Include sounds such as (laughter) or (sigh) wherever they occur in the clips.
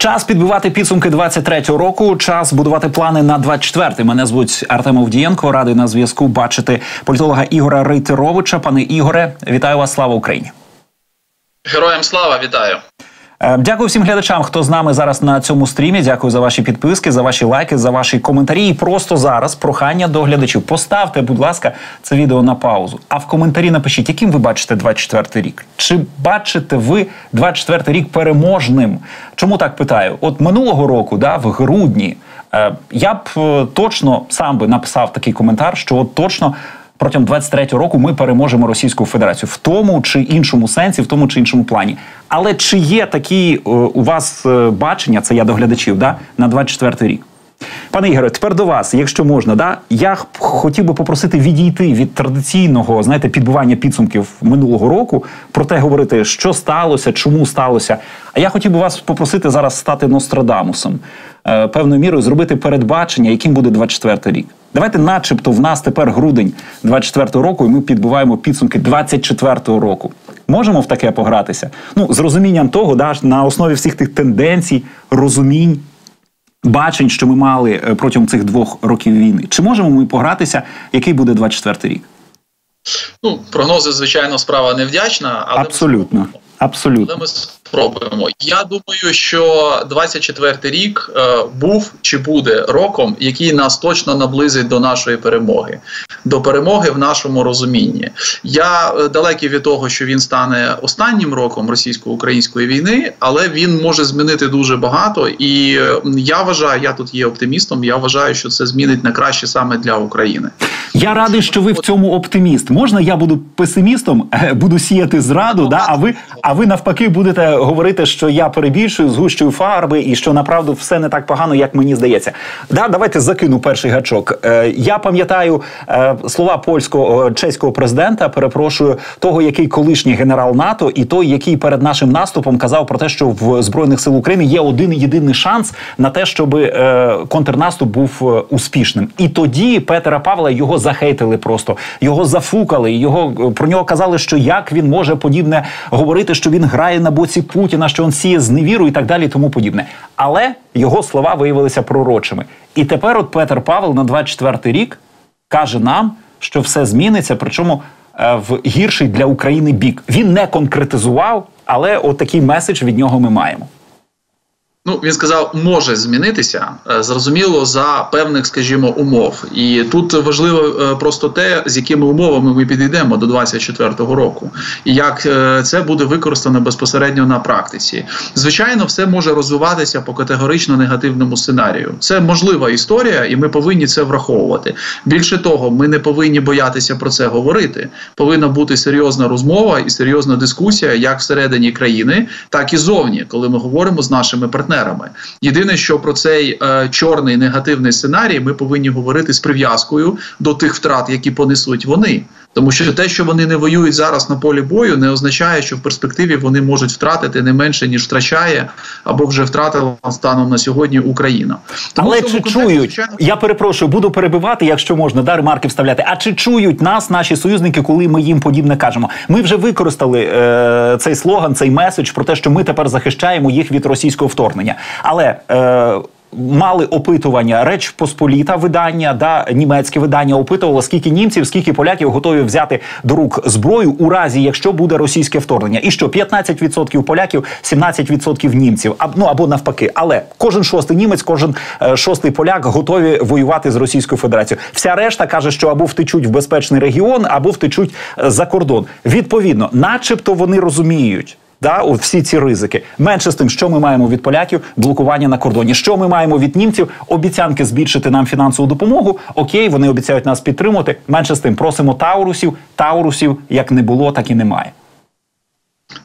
Час підбивати підсумки 23-го року. Час будувати плани на 24-й. Мене звуть Артем Овдієнко. Радий на зв'язку бачити політолога Ігора Рейтеровича. Пане Ігоре, вітаю вас! Слава Україні! Героям слава вітаю! Е, дякую всім глядачам, хто з нами зараз на цьому стрімі. Дякую за ваші підписки, за ваші лайки, за ваші коментарі. І просто зараз прохання до глядачів. Поставте, будь ласка, це відео на паузу. А в коментарі напишіть, яким ви бачите 24 рік. Чи бачите ви 24 рік переможним? Чому так питаю? От минулого року, да, в грудні, е, я б е, точно сам би написав такий коментар, що от точно протягом 23-го року ми переможемо Російську Федерацію в тому чи іншому сенсі, в тому чи іншому плані. Але чи є такі е, у вас е, бачення? Це я до глядачів, да на 24-й рік. Пане Ігоре, тепер до вас, якщо можна, да я хотів би попросити відійти від традиційного знаєте, підбивання підсумків минулого року, про те говорити, що сталося, чому сталося. А я хотів би вас попросити зараз стати Нострадамусом, е, певною мірою зробити передбачення, яким буде 24 рік. Давайте, начебто, в нас тепер грудень 24-го року, і ми підбиваємо підсумки 24-го року. Можемо в таке погратися? Ну, з розумінням того, да, на основі всіх тих тенденцій, розумінь, бачень, що ми мали е, протягом цих двох років війни. Чи можемо ми погратися, який буде 24-й рік? Ну, прогнози, звичайно, справа невдячна, але абсолютно. Абсолютно. Але ми спробуємо. Я думаю, що 24 рік е, був чи буде роком, який нас точно наблизить до нашої перемоги, до перемоги в нашому розумінні. Я е, далекий від того, що він стане останнім роком російсько-української війни, але він може змінити дуже багато. І е, я вважаю, я тут є оптимістом. Я вважаю, що це змінить на краще саме для України. Я радий, що ви в цьому оптиміст. Можна я буду песимістом, е, буду сіяти зраду, да? а ви а ви навпаки будете говорити, що я перебільшую, згущую фарби і що направду все не так погано, як мені здається. Да, Давайте закину перший гачок. Е, Я пам'ятаю е, слова польського чеського президента. Перепрошую того, який колишній генерал НАТО, і той, який перед нашим наступом казав про те, що в збройних сил України є один єдиний шанс на те, щоб е, контрнаступ був е, успішним. І тоді Петера Павла його захейтили просто його зафукали. Його про нього казали, що як він може подібне говорити, що він грає на боці Путіна, що він сіє зневіру і так далі, і тому подібне. Але його слова виявилися пророчими. І тепер, от Петер Павел на 24-й рік каже нам, що все зміниться, причому е, в гірший для України бік. Він не конкретизував, але от такий меседж від нього ми маємо. Ну, він сказав, може змінитися е, зрозуміло за певних, скажімо, умов. І тут важливо е, просто те, з якими умовами ми підійдемо до 24-го року, і як е, це буде використано безпосередньо на практиці. Звичайно, все може розвиватися по категорично негативному сценарію. Це можлива історія, і ми повинні це враховувати. Більше того, ми не повинні боятися про це говорити. Повинна бути серйозна розмова і серйозна дискусія, як всередині країни, так і зовні, коли ми говоримо з нашими партнерами партнерами. Єдине, що про цей е, чорний негативний сценарій ми повинні говорити з прив'язкою до тих втрат, які понесуть вони. Тому що те, що вони не воюють зараз на полі бою, не означає, що в перспективі вони можуть втратити не менше ніж втрачає або вже втратила станом на сьогодні Україна. Тому Але чи чують звичайно... я перепрошую, буду перебивати, якщо можна да, ремарки вставляти. А чи чують нас, наші союзники, коли ми їм подібне кажемо? Ми вже використали е, цей слоган, цей меседж про те, що ми тепер захищаємо їх від російського вторгнення, але. Е, Мали опитування Реч Посполіта видання, да німецьке видання опитувало, скільки німців, скільки поляків готові взяти до рук зброю у разі, якщо буде російське вторгнення, і що 15% поляків, 17% німців, а ну або навпаки. Але кожен шостий німець, кожен е, шостий поляк готові воювати з Російською Федерацією. Вся решта каже, що або втечуть в безпечний регіон, або втечуть е, за кордон. Відповідно, начебто, вони розуміють да, от всі ці ризики. Менше з тим, що ми маємо від поляків, блокування на кордоні. Що ми маємо від німців? Обіцянки збільшити нам фінансову допомогу. Окей, вони обіцяють нас підтримувати. Менше з тим, просимо таурусів. Таурусів як не було, так і немає.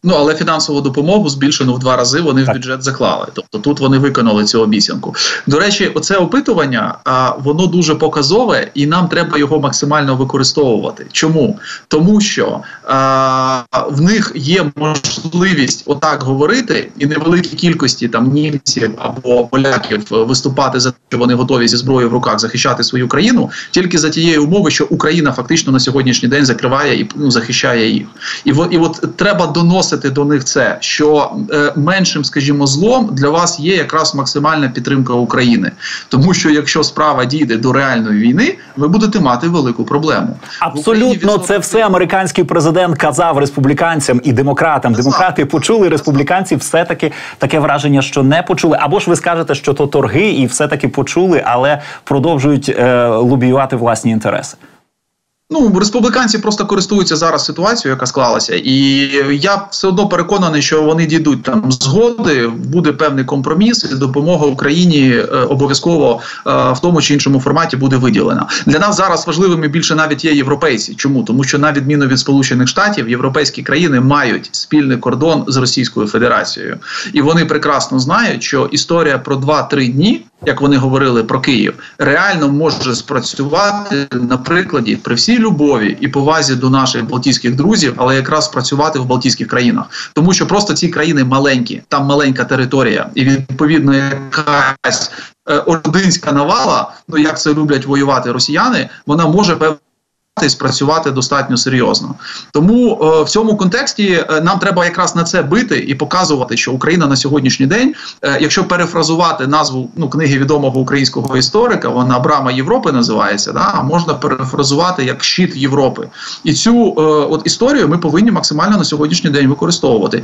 Ну але фінансову допомогу збільшену в два рази вони так. в бюджет заклали. Тобто тут вони виконали цю обіцянку. До речі, оце опитування а, воно дуже показове, і нам треба його максимально використовувати. Чому? Тому що а, в них є можливість отак говорити, і невеликій кількості там німців або поляків виступати за те, що вони готові зі зброєю в руках захищати свою країну, тільки за тієї умови, що Україна фактично на сьогоднішній день закриває і ну, захищає їх. І і от треба доносити доносите до них це, що е, меншим, скажімо, злом для вас є якраз максимальна підтримка України, тому що якщо справа дійде до реальної війни, ви будете мати велику проблему. Абсолютно, це все американський президент казав республіканцям і демократам. Демократи почули республіканці, все таки таке враження, що не почули. Або ж ви скажете, що то торги, і все таки почули, але продовжують е, лобіювати власні інтереси. Ну, республіканці просто користуються зараз ситуацією, яка склалася, і я все одно переконаний, що вони дійдуть там згоди, буде певний компроміс, і допомога Україні е, обов'язково е, в тому чи іншому форматі буде виділена. Для нас зараз важливими більше навіть є європейці. Чому тому, що на відміну від Сполучених Штатів, європейські країни мають спільний кордон з Російською Федерацією, і вони прекрасно знають, що історія про 2-3 дні як вони говорили про Київ, реально може спрацювати на прикладі при всій любові і повазі до наших балтійських друзів, але якраз працювати в Балтійських країнах, тому що просто ці країни маленькі, там маленька територія, і відповідно якась е, ординська навала, ну як це люблять воювати росіяни, вона може певно спрацювати достатньо серйозно. Тому е, в цьому контексті е, нам треба якраз на це бити і показувати, що Україна на сьогоднішній день, е, якщо перефразувати назву ну книги відомого українського історика, вона Брама Європи називається. Да, можна перефразувати як щит Європи, і цю е, от історію ми повинні максимально на сьогоднішній день використовувати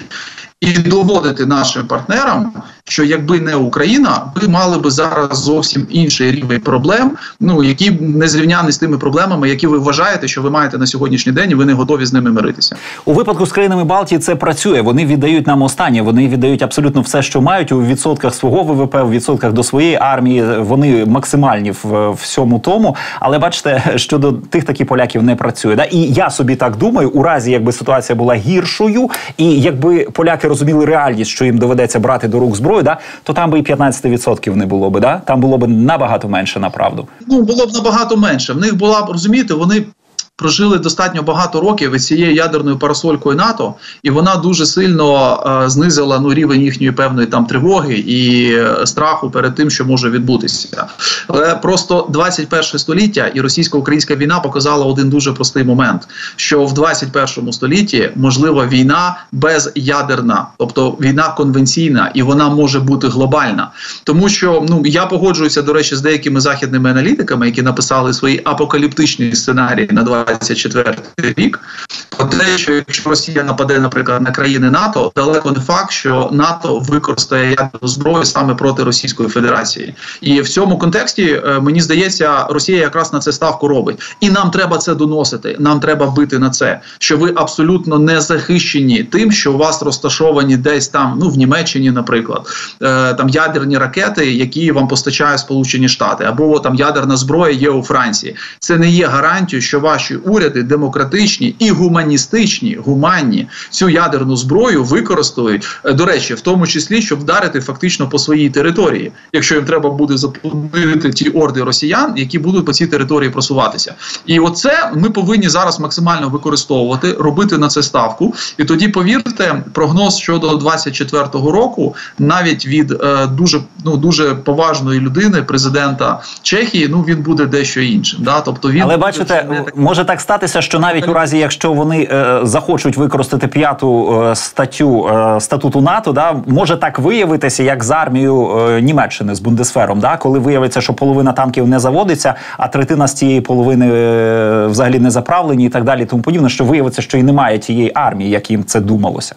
і доводити нашим партнерам, що якби не Україна, ви мали би зараз зовсім інший рівень проблем, ну які не зрівняні з тими проблемами, які ви вважаєте, що ви маєте на сьогоднішній день, і ви не готові з ними миритися. У випадку з країнами Балтії це працює. Вони віддають нам останнє. Вони віддають абсолютно все, що мають у відсотках свого ВВП, у відсотках до своєї армії. Вони максимальні в всьому тому. Але бачите, (laughs) щодо тих таких поляків не працює. Да? І я собі так думаю, у разі якби ситуація була гіршою, і якби поляки розуміли реальність, що їм доведеться брати до рук зброю, да, то там би і 15% не було би. Да? Там було б набагато менше направду. Ну було б набагато менше. В них була б розумієте, вони прожили достатньо багато років із цією ядерною парасолькою НАТО, і вона дуже сильно е, знизила ну рівень їхньої певної там тривоги і е, страху перед тим, що може відбутися. Але просто 21 століття і російсько-українська війна показала один дуже простий момент: що в 21 столітті можлива війна безядерна, тобто війна конвенційна, і вона може бути глобальна, тому що ну я погоджуюся до речі з деякими західними аналітиками, які написали свої апокаліптичні сценарії на 20 2024 рік. Про те, що якщо Росія нападе, наприклад, на країни НАТО, далеко не факт, що НАТО використає ядерну зброю саме проти Російської Федерації, і в цьому контексті е, мені здається, Росія якраз на це ставку робить, і нам треба це доносити. Нам треба бити на це, що ви абсолютно не захищені тим, що у вас розташовані десь там, ну в Німеччині, наприклад, е, там ядерні ракети, які вам постачає Сполучені Штати, або там ядерна зброя є у Франції. Це не є гарантією, що ваші уряди демократичні і гуманістичні, гуманні цю ядерну зброю використають е, до речі, в тому числі щоб вдарити фактично по своїй території, якщо їм треба буде зупинити ті орди росіян, які будуть по цій території просуватися, і оце ми повинні зараз максимально використовувати, робити на це ставку. І тоді повірте, прогноз щодо 24-го року, навіть від е, дуже ну дуже поважної людини, президента Чехії, ну він буде дещо іншим. Да, тобто він але бачите, може так статися, що навіть у разі, якщо вони е, захочуть використати п'яту е, статтю е, статуту НАТО, да може так виявитися, як з армією е, Німеччини з Бундесфером, да, коли виявиться, що половина танків не заводиться, а третина з цієї половини е, взагалі не заправлені, і так далі, тому подібне, що виявиться, що і немає тієї армії, як їм це думалося.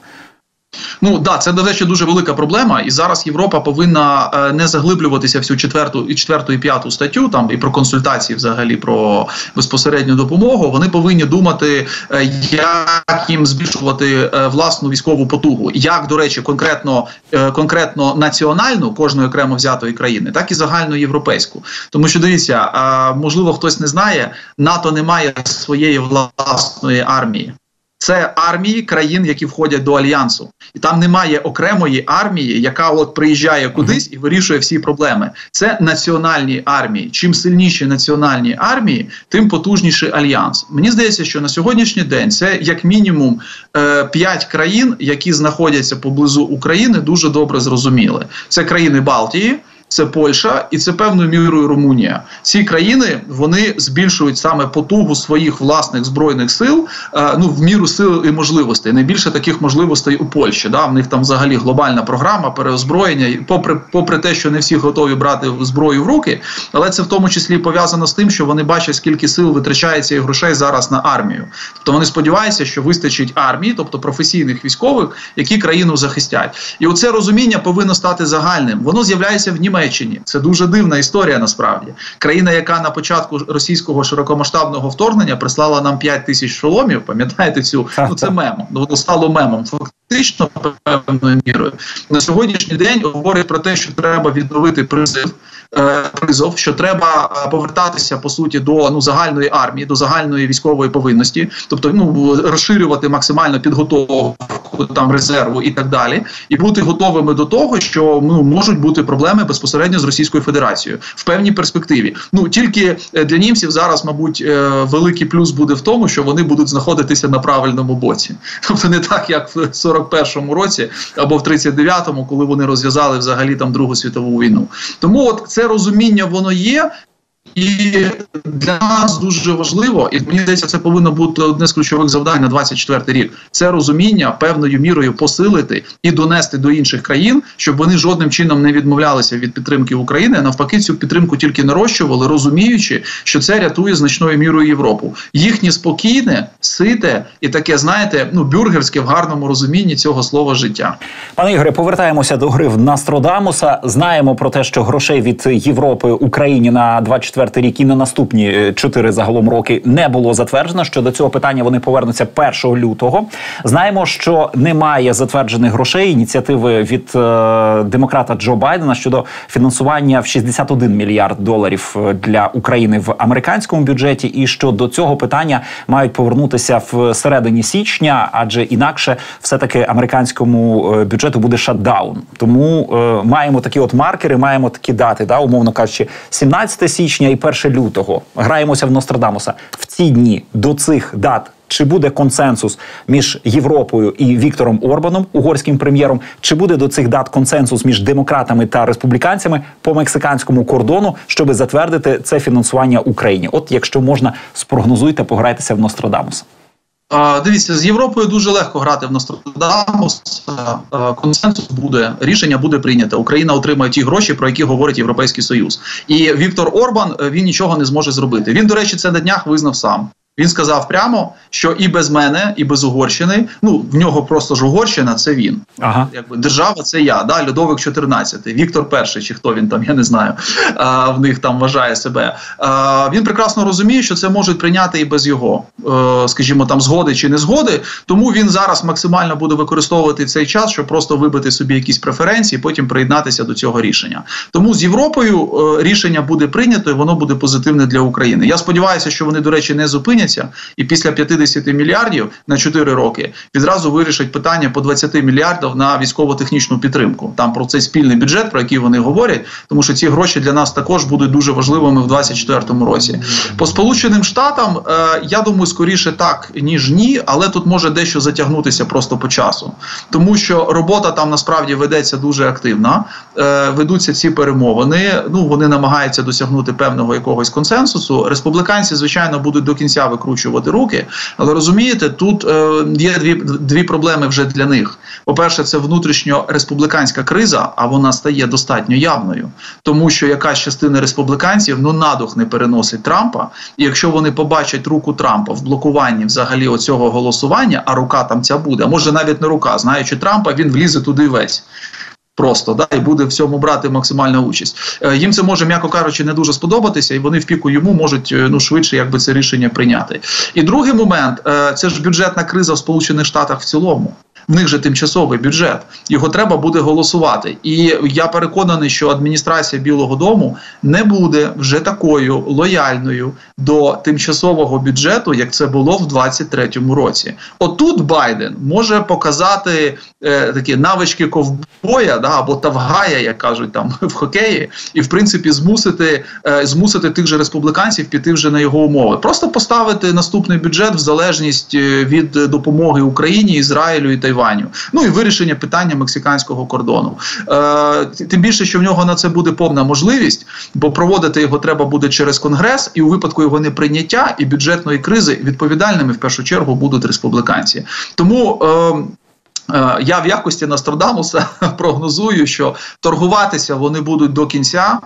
Ну да, це до речі, дуже велика проблема, і зараз Європа повинна е, не заглиблюватися всю четверту і четверту і п'яту статтю, там і про консультації, взагалі про безпосередню допомогу. Вони повинні думати, е, як їм збільшувати е, власну військову потугу, як до речі, конкретно конкретно національну кожної окремо взятої країни, так і загальноєвропейську. Тому що дивіться, можливо, хтось не знає, НАТО не має своєї власної армії це армії країн, які входять до альянсу, і там немає окремої армії, яка от приїжджає кудись і вирішує всі проблеми. Це національні армії. Чим сильніші національні армії, тим потужніший альянс. Мені здається, що на сьогоднішній день це як мінімум е, п'ять країн, які знаходяться поблизу України, дуже добре зрозуміли. Це країни Балтії. Це Польща і це певною мірою Румунія. Ці країни вони збільшують саме потугу своїх власних збройних сил, е, ну в міру сил і можливостей. Найбільше таких можливостей у Польщі. Да, в них там взагалі глобальна програма переозброєння, попри попри те, що не всі готові брати зброю в руки, але це в тому числі пов'язано з тим, що вони бачать, скільки сил витрачається і грошей зараз на армію. Тобто вони сподіваються, що вистачить армії, тобто професійних військових, які країну захистять, і оце розуміння повинно стати загальним. Воно з'являється в Німеччині. Це дуже дивна історія. Насправді країна, яка на початку російського широкомасштабного вторгнення прислала нам 5 тисяч шоломів. Пам'ятаєте цю ну це мем. Ну воно стало мемом. Фактично певною мірою на сьогоднішній день говорить про те, що треба відновити призив. Е, призов, що треба е, повертатися по суті до ну загальної армії, до загальної військової повинності, тобто ну розширювати максимально підготовку там резерву і так далі, і бути готовими до того, що ну можуть бути проблеми безпосередньо з Російською Федерацією в певній перспективі. Ну тільки е, для німців зараз, мабуть, великий плюс буде в тому, що вони будуть знаходитися на правильному боці, тобто не так, як в 41-му році або в 39-му, коли вони розв'язали взагалі там Другу світову війну. Тому от це розуміння воно є. І для нас дуже важливо, і мені здається, це повинно бути одне з ключових завдань на 24 рік. Це розуміння певною мірою посилити і донести до інших країн, щоб вони жодним чином не відмовлялися від підтримки України. Навпаки, цю підтримку тільки нарощували, розуміючи, що це рятує значною мірою Європу. Їхнє спокійне, сите і таке, знаєте, ну бюргерське в гарному розумінні цього слова життя. Пане Ігоре, повертаємося до гри в Настродамуса. Знаємо про те, що грошей від Європи Україні на 24 24 рік і на наступні 4 е, загалом роки не було затверджено. Що до цього питання вони повернуться 1 лютого. Знаємо, що немає затверджених грошей ініціативи від е, демократа Джо Байдена щодо фінансування в 61 мільярд доларів е, для України в американському бюджеті, і що до цього питання мають повернутися в середині січня, адже інакше все таки американському е, бюджету буде шатдаун. Тому е, маємо такі от маркери, маємо такі дати, да, умовно кажучи, 17 січня і 1 лютого граємося в Нострадамуса в ці дні до цих дат. Чи буде консенсус між Європою і Віктором Орбаном, угорським прем'єром? Чи буде до цих дат консенсус між демократами та республіканцями по мексиканському кордону, щоб затвердити це фінансування Україні? От якщо можна спрогнозуйте, пограйтеся в Нострадамус. Дивіться, з Європою дуже легко грати в Нострадамус. Консенсус буде, рішення буде прийнято. Україна отримає ті гроші, про які говорить Європейський Союз. І Віктор Орбан е, він нічого не зможе зробити. Він, до речі, це на днях визнав сам. Він сказав прямо, що і без мене, і без Угорщини, ну в нього просто ж Угорщина, це він. Ага. Якби держава, це я. Да, Людовик 14, Віктор І, чи хто він там, я не знаю. А, В них там вважає себе. А, Він прекрасно розуміє, що це можуть прийняти і без його, е, скажімо, там згоди чи не згоди. Тому він зараз максимально буде використовувати цей час, щоб просто вибити собі якісь преференції, потім приєднатися до цього рішення. Тому з Європою е, рішення буде прийнято, і воно буде позитивне для України. Я сподіваюся, що вони, до речі, не зупинять зупиняться, і після 50 мільярдів на 4 роки відразу вирішать питання по 20 мільярдів на військово-технічну підтримку. Там про цей спільний бюджет, про який вони говорять, тому що ці гроші для нас також будуть дуже важливими в 2024 році. По сполученим штатам е, я думаю, скоріше так ніж ні, але тут може дещо затягнутися просто по часу, тому що робота там насправді ведеться дуже активна. Е, ведуться ці перемовини. Ну вони намагаються досягнути певного якогось консенсусу. Республіканці, звичайно, будуть до кінця викручувати руки. Але розумієте, тут е, є дві дві проблеми вже для них. По-перше, це внутрішньо республіканська криза, а вона стає достатньо явною, тому що якась частина республіканців ну надух не переносить Трампа. І якщо вони побачать руку Трампа в блокуванні взагалі оцього голосування, а рука там ця буде, а може навіть не рука, знаючи Трампа, він влізе туди весь. Просто да і буде в цьому брати максимальну участь. Е, їм це може, м'яко кажучи, не дуже сподобатися, і вони в піку йому можуть е, ну швидше, якби це рішення прийняти. І другий момент е, це ж бюджетна криза в Сполучених Штатах в цілому в них же тимчасовий бюджет. Його треба буде голосувати. І я переконаний, що адміністрація Білого Дому не буде вже такою лояльною до тимчасового бюджету, як це було в 2023 році. Отут Байден може показати е, такі навички ковбоя да, або тавгая, як кажуть там (laughs) в хокеї, і в принципі змусити е, змусити тих же республіканців піти вже на його умови. Просто поставити наступний бюджет в залежність е, від допомоги Україні, Ізраїлю і Тайваню Тайваню. Ну і вирішення питання мексиканського кордону. Е, Тим більше, що в нього на це буде повна можливість, бо проводити його треба буде через конгрес, і у випадку його неприйняття і бюджетної кризи відповідальними в першу чергу будуть республіканці. Тому. Е, Е, я в якості Нострадамуса (laughs) прогнозую, що торгуватися вони будуть до кінця.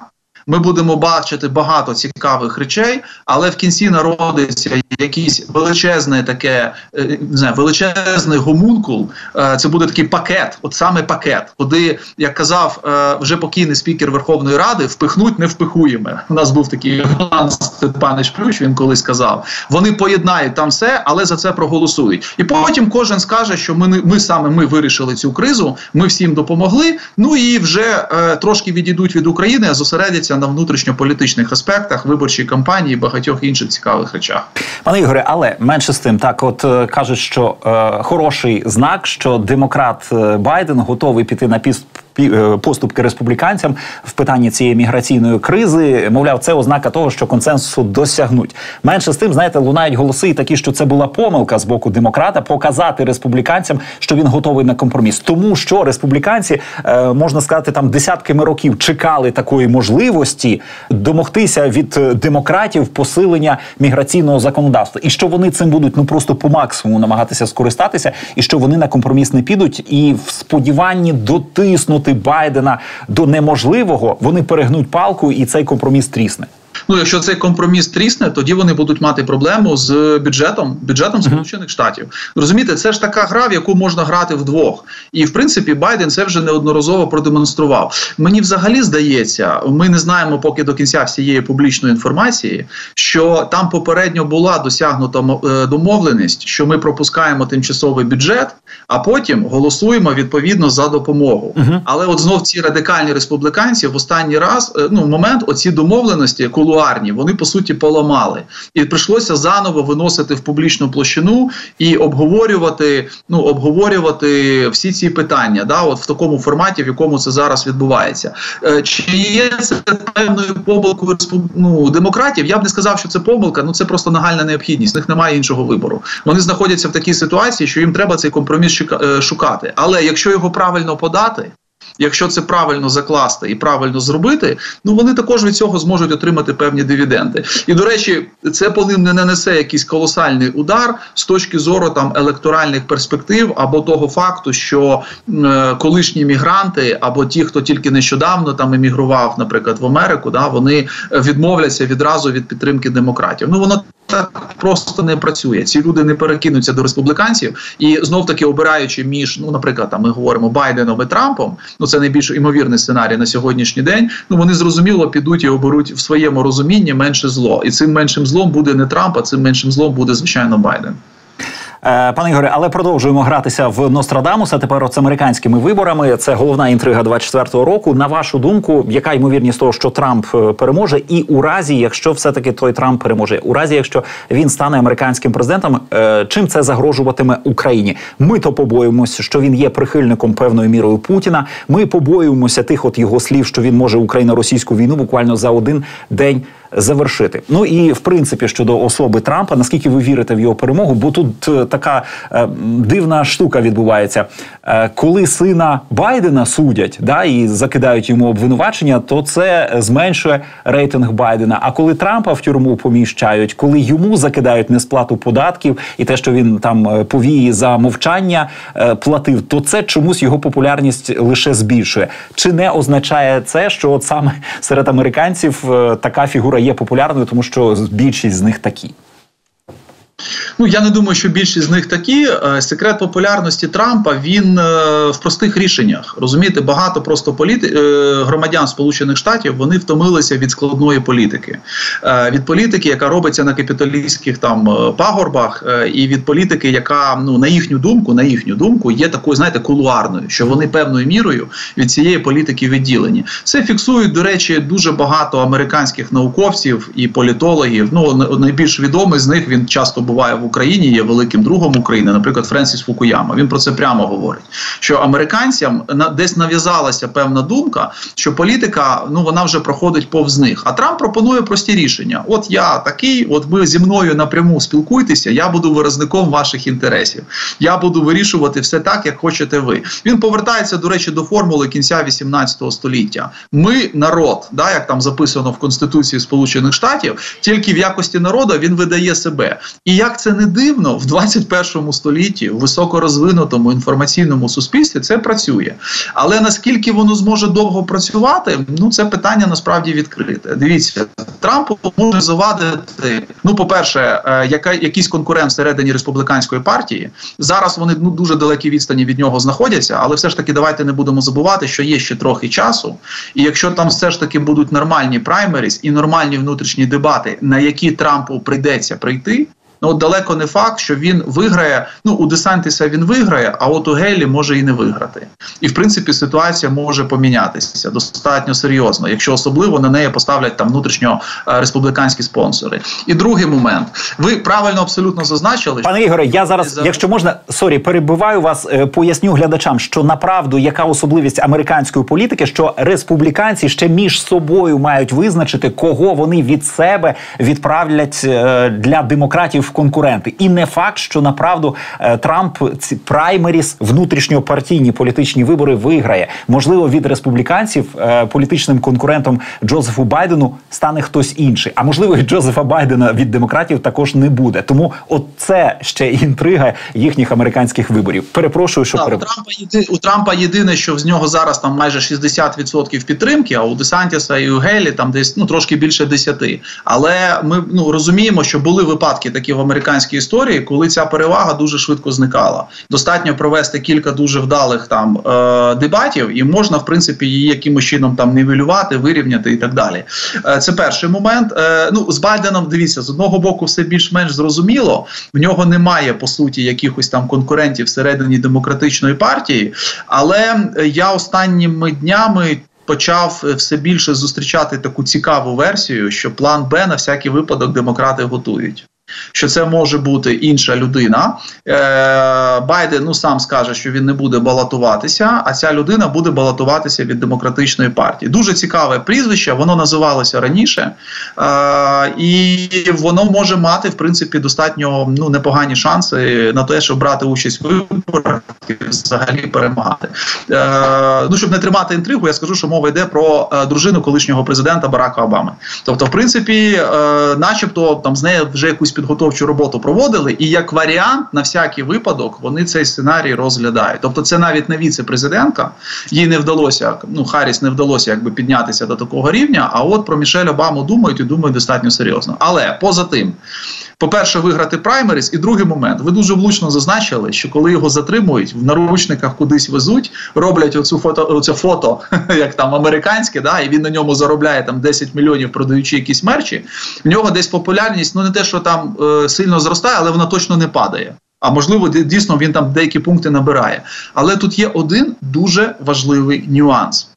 Ми будемо бачити багато цікавих речей, але в кінці народиться якийсь величезне таке е, не знаю, величезний гомункул. Е, це буде такий пакет, от саме пакет, куди, як казав вже покійний спікер Верховної Ради, впихнуть не впихуємо. У нас був такий Іван Степанич Плющ, Він колись сказав: вони поєднають там все, але за це проголосують. І потім кожен скаже, що ми не ми саме ми вирішили цю кризу. Ми всім допомогли. Ну і вже е, трошки відійдуть від України, а зосередяться на внутрішньополітичних аспектах виборчої кампанії і багатьох інших цікавих речах. Пане Ігоре, але менше з тим, так от е, кажуть, що е, хороший знак, що демократ е, Байден готовий піти на піст поступки республіканцям в питанні цієї міграційної кризи. Мовляв, це ознака того, що консенсусу досягнуть. Менше з тим, знаєте, лунають голоси такі, що це була помилка з боку демократа показати республіканцям, що він готовий на компроміс, тому що республіканці е, можна сказати, там десятками років чекали такої можливості домогтися від е, демократів посилення міграційного законодавства, і що вони цим будуть ну просто по максимуму намагатися скористатися, і що вони на компроміс не підуть, і в сподіванні дотиснути Байдена до неможливого, вони перегнуть палку, і цей компроміс трісне. Ну, якщо цей компроміс трісне, тоді вони будуть мати проблему з бюджетом бюджетом Сполучених Штатів. Розумієте, це ж така гра, в яку можна грати вдвох. І в принципі Байден це вже неодноразово продемонстрував. Мені взагалі здається, ми не знаємо поки до кінця всієї публічної інформації, що там попередньо була досягнута е, домовленість, що ми пропускаємо тимчасовий бюджет, а потім голосуємо відповідно за допомогу. Uh Але от знов ці радикальні республіканці в останній раз е, ну момент оці домовленості, коли кулуарні, вони по суті поламали, і прийшлося заново виносити в публічну площину і обговорювати. Ну обговорювати всі ці питання, да, от в такому форматі, в якому це зараз відбувається. Е, чи є це певною помилкою ну, демократів? Я б не сказав, що це помилка. Ну це просто нагальна необхідність. У них немає іншого вибору. Вони знаходяться в такій ситуації, що їм треба цей компроміс е, шукати. Але якщо його правильно подати. Якщо це правильно закласти і правильно зробити, ну вони також від цього зможуть отримати певні дивіденди. І до речі, це по ним не нанесе якийсь колосальний удар з точки зору там електоральних перспектив або того факту, що е, колишні мігранти або ті, хто тільки нещодавно там емігрував, наприклад, в Америку, да вони відмовляться відразу від підтримки демократів. Ну воно так просто не працює. Ці люди не перекинуться до республіканців і знов таки обираючи між, ну наприклад, там ми говоримо Байденом і Трампом. Ну це найбільш імовірний сценарій на сьогоднішній день. Ну вони зрозуміло підуть і оберуть в своєму розумінні менше зло, і цим меншим злом буде не Трамп, а цим меншим злом буде звичайно Байден. Е, пане Ігоре, але продовжуємо гратися в Нострадамуса. Тепер з американськими виборами. Це головна інтрига 24-го року. На вашу думку, яка ймовірність того, що Трамп е, переможе, і у разі, якщо все-таки той Трамп переможе, у разі, якщо він стане американським президентом, е, чим це загрожуватиме Україні? Ми то побоїмося, що він є прихильником певною мірою Путіна. Ми побоюємося тих, от його слів, що він може Україно-російську війну буквально за один день завершити. Ну і в принципі щодо особи Трампа, наскільки ви вірите в його перемогу? Бо тут е, така е, дивна штука відбувається, е, коли сина Байдена судять да і закидають йому обвинувачення, то це зменшує рейтинг Байдена. А коли Трампа в тюрму поміщають, коли йому закидають несплату податків і те, що він там е, повії за мовчання е, платив, то це чомусь його популярність лише збільшує. Чи не означає це, що от саме серед американців е, така фігура? Є популярною, тому що більшість з них такі. Ну я не думаю, що більшість з них такі. Е, секрет популярності Трампа він е, в простих рішеннях. Розумієте, багато просто політи... Е, громадян Сполучених Штатів вони втомилися від складної політики, від політики, яка робиться на капіталістських там пагорбах, і від політики, яка ну на їхню думку, на їхню думку, є такою, знаєте, кулуарною, що вони певною мірою від цієї політики відділені. Це фіксують, до речі, дуже багато американських науковців і політологів. Ну найбільш відомий з них він часто буває в Україні, є великим другом України, наприклад, Френсіс Фукуяма. Він про це прямо говорить. Що американцям десь нав'язалася певна думка, що політика ну вона вже проходить повз них. А Трамп пропонує прості рішення: от я такий, от ви зі мною напряму спілкуйтеся, я буду виразником ваших інтересів. Я буду вирішувати все так, як хочете ви. Він повертається до речі до формули кінця 18 століття. Ми народ, да, як там записано в Конституції Сполучених Штатів, тільки в якості народу він видає себе. І як це не дивно, в 21 столітті, в високорозвинутому інформаційному суспільстві це працює. Але наскільки воно зможе довго працювати, ну це питання насправді відкрите. Дивіться, Трампу може завадити. Ну, по-перше, е, яка якийсь конкурент всередині республіканської партії. Зараз вони ну дуже далекі відстані від нього знаходяться, але все ж таки давайте не будемо забувати, що є ще трохи часу. І якщо там все ж таки будуть нормальні праймеріс і нормальні внутрішні дебати, на які Трампу прийдеться прийти, ну от далеко не факт, що він виграє. Ну у Десантіса він виграє, а от у Гелі може і не виграти. І в принципі ситуація може помінятися достатньо серйозно, якщо особливо на неї поставлять там внутрішньо е, республіканські спонсори. І другий момент, ви правильно абсолютно зазначили, пане Ігоре. Я зараз, за... якщо можна, sorry, перебиваю вас, е, поясню глядачам, що направду яка особливість американської політики, що республіканці ще між собою мають визначити, кого вони від себе відправлять е, для демократів в конкуренти, і не факт, що направду е, Трамп ці праймеріз внутрішньопартійні політичні вибори виграє. Можливо, від республіканців е, політичним конкурентом Джозефу Байдену стане хтось інший. А можливо, і Джозефа Байдена від демократів також не буде. Тому от це ще інтрига їхніх американських виборів. Перепрошую, що так, переб... у Трампа єди... у Трампа єдине, що з нього зараз там майже 60% підтримки. А у Десантіса і у Гелі там десь ну трошки більше 10%. Але ми ну розуміємо, що були випадки такі в американській історії, коли ця перевага дуже швидко зникала. Достатньо провести кілька дуже вдалих там е, дебатів, і можна в принципі її якимось чином там нівелювати, вирівняти і так далі. Е, це перший момент. Е, ну з Байденом дивіться з одного боку, все більш-менш зрозуміло. В нього немає по суті якихось там конкурентів всередині демократичної партії, але я останніми днями. Почав все більше зустрічати таку цікаву версію, що план Б на всякий випадок демократи готують що це може бути інша людина. Е, Байден ну сам скаже, що він не буде балотуватися, а ця людина буде балотуватися від демократичної партії. Дуже цікаве прізвище, воно називалося раніше, е, і воно може мати в принципі достатньо ну непогані шанси на те, щоб брати участь в виборах і взагалі перемагати. Е, Ну щоб не тримати інтригу, я скажу, що мова йде про дружину колишнього президента Барака Обами. Тобто, в принципі, начебто, там з нею вже якусь підготовчу роботу проводили, і як варіант на всякий випадок вони цей сценарій розглядають. Тобто, це навіть не віце-президентка, їй не вдалося. Ну Харріс не вдалося якби піднятися до такого рівня. А от про Мішель Обаму думають і думають достатньо серйозно. Але поза тим. По-перше, виграти праймеріс, і другий момент. Ви дуже влучно зазначили, що коли його затримують, в наручниках кудись везуть, роблять оцю фото, оце фото, (laughs) як там американське, да, і він на ньому заробляє там 10 мільйонів, продаючи якісь мерчі. В нього десь популярність, ну не те, що там е, сильно зростає, але вона точно не падає. А можливо, дійсно він там деякі пункти набирає. Але тут є один дуже важливий нюанс.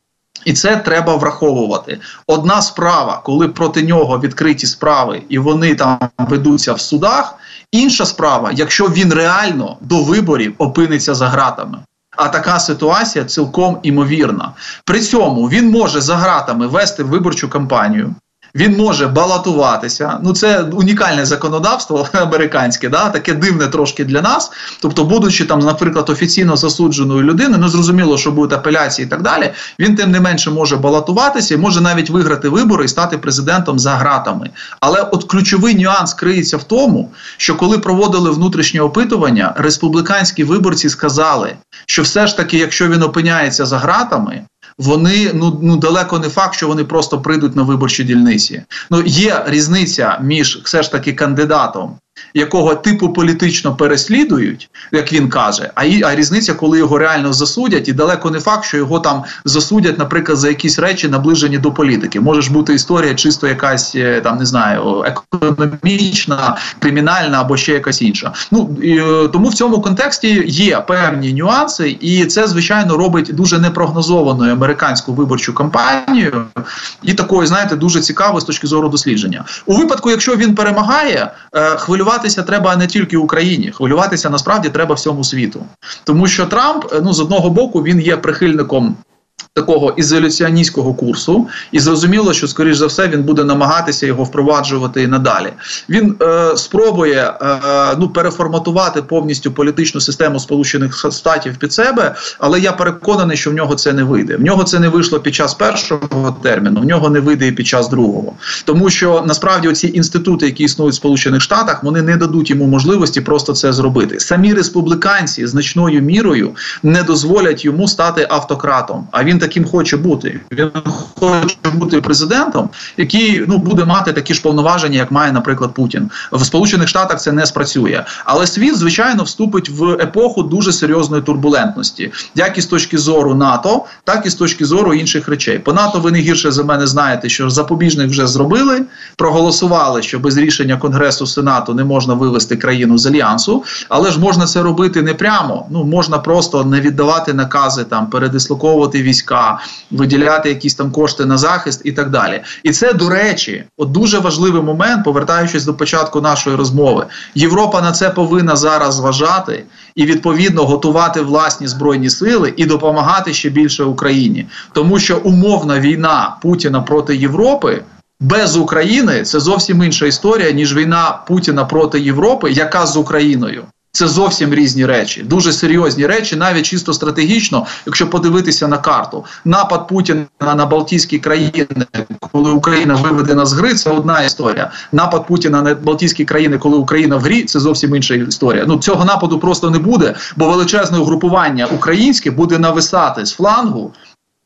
І це треба враховувати. Одна справа, коли проти нього відкриті справи і вони там ведуться в судах. Інша справа, якщо він реально до виборів опиниться за ґратами. А така ситуація цілком імовірна. При цьому він може за ґратами вести виборчу кампанію він може балотуватися. Ну це унікальне законодавство (laughs) американське, да таке дивне трошки для нас. Тобто, будучи там, наприклад, офіційно засудженою людиною, ну зрозуміло, що будуть апеляції і так далі. Він тим не менше може балотуватися і може навіть виграти вибори і стати президентом за гратами. Але от ключовий нюанс криється в тому, що коли проводили внутрішнє опитування, республіканські виборці сказали, що все ж таки, якщо він опиняється за гратами, вони ну ну далеко не факт, що вони просто прийдуть на виборчі дільниці. Ну є різниця між все ж таки кандидатом, якого типу політично переслідують, як він каже, а і, а різниця, коли його реально засудять, і далеко не факт, що його там засудять, наприклад, за якісь речі наближені до політики. Може ж бути історія, чисто якась е, там не знаю, економічна, кримінальна або ще якась інша. Ну і, е, тому в цьому контексті є певні нюанси, і це звичайно робить дуже непрогнозованою американську виборчу кампанію, і такою, знаєте, дуже цікаво з точки зору дослідження. У випадку, якщо він перемагає, е, хвилювання хвилюватися треба не тільки Україні, хвилюватися насправді треба всьому світу, тому що Трамп ну з одного боку він є прихильником такого ізоляціоністського курсу, і зрозуміло, що скоріш за все він буде намагатися його впроваджувати і надалі. Він е, спробує е, ну переформатувати повністю політичну систему Сполучених Штатів під себе, але я переконаний, що в нього це не вийде. В нього це не вийшло під час першого терміну, в нього не вийде і під час другого, тому що насправді оці інститути, які існують в Сполучених Штатах, вони не дадуть йому можливості просто це зробити. Самі республіканці значною мірою не дозволять йому стати автократом. А він таким хоче бути. Він хоче бути президентом, який ну буде мати такі ж повноваження, як має, наприклад, Путін. В Сполучених Штатах це не спрацює. Але світ, звичайно, вступить в епоху дуже серйозної турбулентності, як і з точки зору НАТО, так і з точки зору інших речей. По НАТО ви не гірше за мене знаєте, що запобіжник вже зробили, проголосували, що без рішення Конгресу Сенату не можна вивести країну з альянсу, але ж можна це робити не прямо. Ну можна просто не віддавати накази там передислоковувати війська війська, виділяти якісь там кошти на захист і так далі. І це до речі, от дуже важливий момент, повертаючись до початку нашої розмови. Європа на це повинна зараз зважати і відповідно готувати власні збройні сили і допомагати ще більше Україні, тому що умовна війна Путіна проти Європи. Без України це зовсім інша історія ніж війна Путіна проти Європи, яка з Україною. Це зовсім різні речі, дуже серйозні речі, навіть чисто стратегічно, якщо подивитися на карту. Напад Путіна на Балтійські країни, коли Україна виведена з гри, це одна історія. Напад Путіна на Балтійські країни, коли Україна в грі, це зовсім інша історія. Ну цього нападу просто не буде, бо величезне угрупування українське буде нависати з флангу.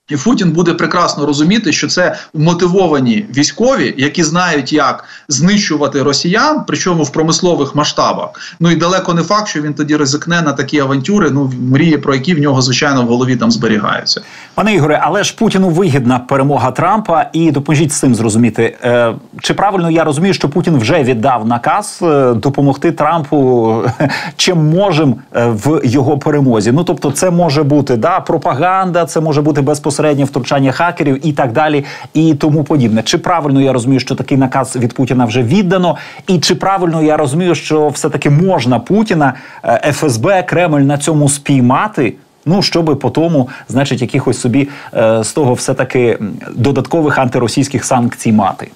І Путін буде прекрасно розуміти, що це мотивовані військові, які знають, як знищувати росіян, причому в промислових масштабах. Ну і далеко не факт, що він тоді ризикне на такі авантюри. Ну мрії про які в нього звичайно в голові там зберігаються, пане Ігоре. Але ж Путіну вигідна перемога Трампа, і допоможіть з цим зрозуміти, е, чи правильно я розумію, що Путін вже віддав наказ е, допомогти Трампу (laughs) чим можем е, в його перемозі? Ну тобто, це може бути да пропаганда, це може бути безпосередньо безпосереднє втручання хакерів і так далі, і тому подібне. Чи правильно я розумію, що такий наказ від Путіна вже віддано? І чи правильно я розумію, що все таки можна Путіна е, ФСБ Кремль на цьому спіймати? Ну, щоби по тому, значить, якихось собі е, з того все таки додаткових антиросійських санкцій мати.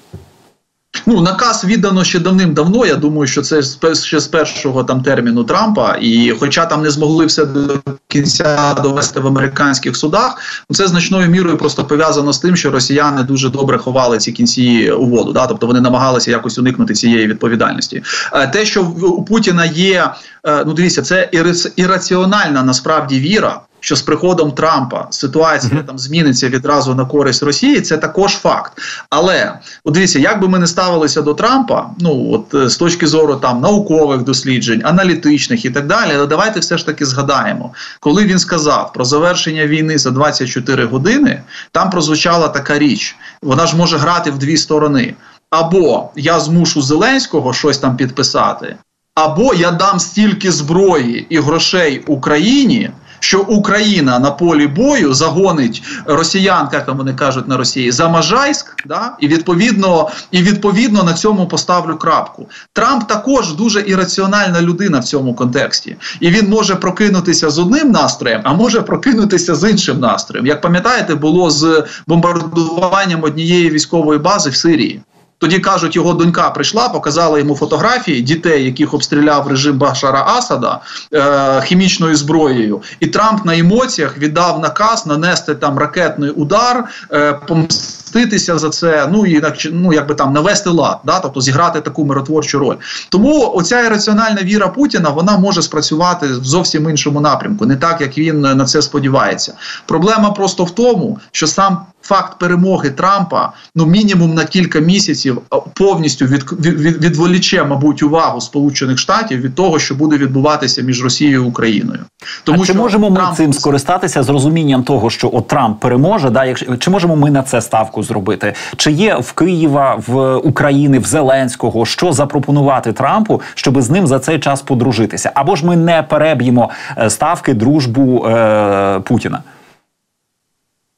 Ну, наказ віддано ще давним-давно. Я думаю, що це ще з першого там терміну Трампа, і хоча там не змогли все до кінця довести в американських судах, ну, це значною мірою просто пов'язано з тим, що росіяни дуже добре ховали ці кінці у воду. Да? Тобто вони намагалися якось уникнути цієї відповідальності. Е, те, що у Путіна є, е, ну дивіться, це ірраціональна насправді віра що з приходом Трампа ситуація mm -hmm. там зміниться відразу на користь Росії, це також факт. Але от дивіться, як би ми не ставилися до Трампа, ну от е, з точки зору там наукових досліджень, аналітичних і так далі, але давайте все ж таки згадаємо, коли він сказав про завершення війни за 24 години, там прозвучала така річ. Вона ж може грати в дві сторони. Або я змушу Зеленського щось там підписати, або я дам стільки зброї і грошей Україні що Україна на полі бою загонить росіян, як вони кажуть на Росії, за Можайськ, да і відповідно і відповідно на цьому поставлю крапку. Трамп також дуже ірраціональна людина в цьому контексті, і він може прокинутися з одним настроєм, а може прокинутися з іншим настроєм. Як пам'ятаєте, було з бомбардуванням однієї військової бази в Сирії. Тоді кажуть, його донька прийшла, показала йому фотографії дітей, яких обстріляв режим Башара Асада е, хімічною зброєю, і Трамп на емоціях віддав наказ нанести там ракетний удар. Е, помститися за це, ну і ну, якби там навести лад, да, тобто зіграти таку миротворчу роль. Тому оця ірраціональна віра Путіна вона може спрацювати в зовсім іншому напрямку, не так як він на це сподівається. Проблема просто в тому, що сам факт перемоги Трампа ну мінімум на кілька місяців повністю від, від, відволіче, мабуть, увагу Сполучених Штатів від того, що буде відбуватися між Росією і Україною. Тому а чи можемо Трамп... ми цим скористатися з розумінням того, що от Трамп переможе, да якщо чи можемо ми на це ставку зробити? Чи є в Києва в України в Зеленського що запропонувати Трампу, щоб з ним за цей час подружитися? Або ж ми не переб'ємо е, ставки дружбу е, Путіна?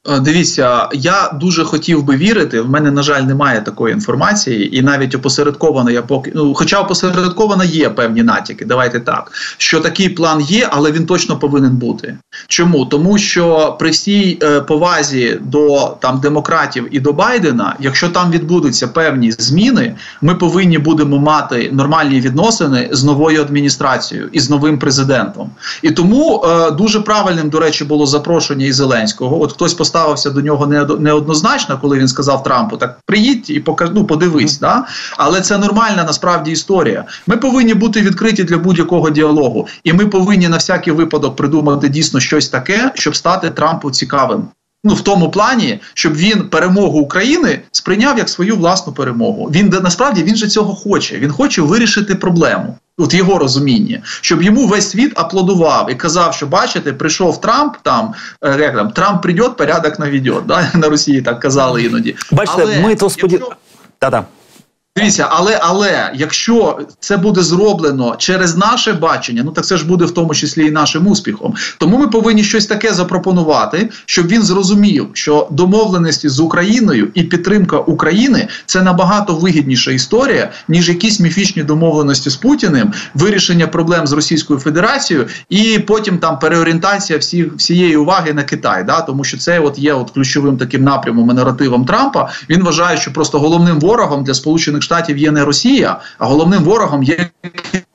Е, дивіться, я дуже хотів би вірити. В мене на жаль немає такої інформації, і навіть опосередковано я поки ну, хоча опосередковано є певні натяки. Давайте так, що такий план є, але він точно повинен бути. Чому тому, що при всій е, повазі до там демократів і до Байдена, якщо там відбудуться певні зміни, ми повинні будемо мати нормальні відносини з новою адміністрацією і з новим президентом. І тому е, дуже правильним, до речі, було запрошення і Зеленського. От хтось поставився до нього неоднозначно, коли він сказав Трампу: так приїдь і покаж, ну, подивись. Mm -hmm. Да? Але це нормальна насправді історія. Ми повинні бути відкриті для будь-якого діалогу, і ми повинні на всякий випадок придумати дійсно щось таке, щоб стати Трампу цікавим. Ну, в тому плані, щоб він перемогу України сприйняв як свою власну перемогу. Він насправді він же цього хоче. Він хоче вирішити проблему. От його розуміння, щоб йому весь світ аплодував і казав, що бачите, прийшов Трамп там, е, як там Трамп прийде, порядок наведет. Да? (laughs) На Росії так казали іноді. Бачите, Але ми то сподіваємося. Якщо... Дивіться, але але якщо це буде зроблено через наше бачення, ну так це ж буде в тому числі і нашим успіхом. Тому ми повинні щось таке запропонувати, щоб він зрозумів, що домовленості з Україною і підтримка України це набагато вигідніша історія, ніж якісь міфічні домовленості з Путіним, вирішення проблем з Російською Федерацією, і потім там переорієнтація всі, всієї уваги на Китай. Да? Тому що це от є от ключовим таким напрямом і наративом Трампа. Він вважає, що просто головним ворогом для сполучених. Сполучених Штатів є не Росія, а головним ворогом є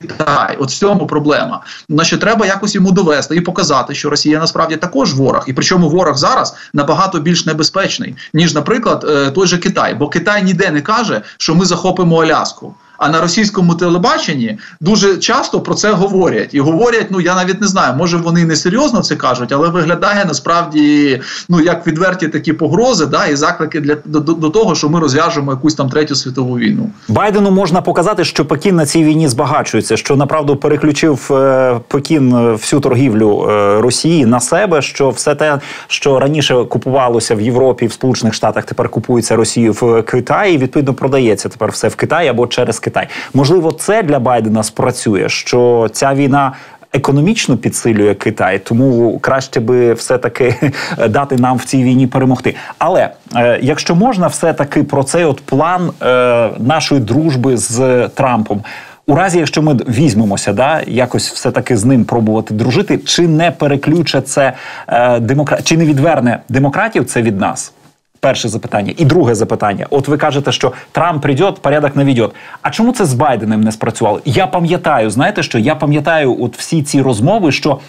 Китай. От в цьому проблема. Значить, треба якось йому довести і показати, що Росія насправді також ворог, і причому ворог зараз набагато більш небезпечний, ніж, наприклад, е, той же Китай. Бо Китай ніде не каже, що ми захопимо Аляску. А на російському телебаченні дуже часто про це говорять. І говорять, ну я навіть не знаю, може вони не серйозно це кажуть, але виглядає насправді ну як відверті такі погрози, да, і заклики для до, до того, що ми розв'яжемо якусь там третю світову війну. Байдену можна показати, що Пекін на цій війні збагачується, що направду переключив е, Пекін е, всю торгівлю е, Росії на себе. Що все те, що раніше купувалося в Європі, в Сполучених Штатах, тепер купується Росію в Китаї. і, Відповідно, продається тепер все в Китаї або через Китай. Можливо, це для Байдена спрацює, що ця війна. Економічно підсилює Китай, тому краще би все-таки (laughs) дати нам в цій війні перемогти. Але е, якщо можна, все таки про цей от план е, нашої дружби з Трампом, у разі, якщо ми візьмемося, да якось все таки з ним пробувати дружити, чи не переключать це е, демократ, чи не відверне демократів це від нас? Перше запитання. І друге запитання. От ви кажете, що Трамп прийде, порядок наведет. А чому це з Байденом не спрацювало? Я пам'ятаю, знаєте що? Я пам'ятаю от всі ці розмови, що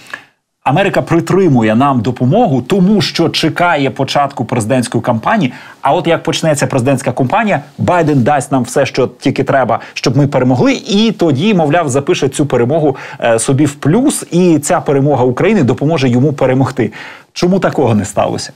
Америка притримує нам допомогу, тому що чекає початку президентської кампанії. А от як почнеться президентська кампанія, Байден дасть нам все, що тільки треба, щоб ми перемогли, і тоді, мовляв, запише цю перемогу е, собі в плюс, і ця перемога України допоможе йому перемогти. Чому такого не сталося?